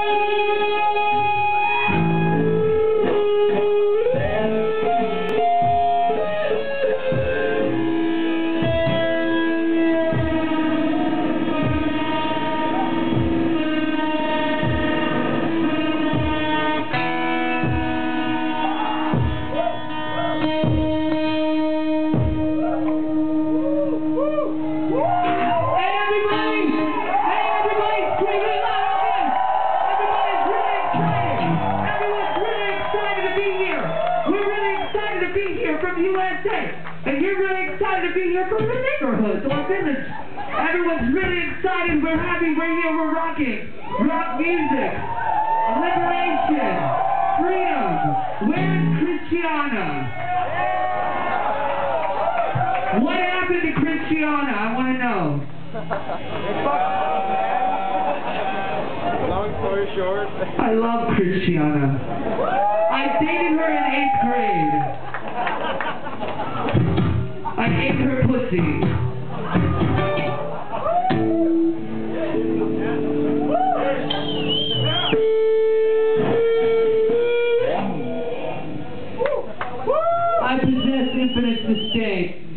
Hey And you're really excited to be here from the neighborhood or village! Everyone's really excited! We're happy! We're here! We're rocking! Rock music! Liberation! Freedom! Where's Christiana? What happened to Christiana? I want to know. Long story short. I love Christiana. I dated her in eighth grade. I her pussy. I possess infinite disdain.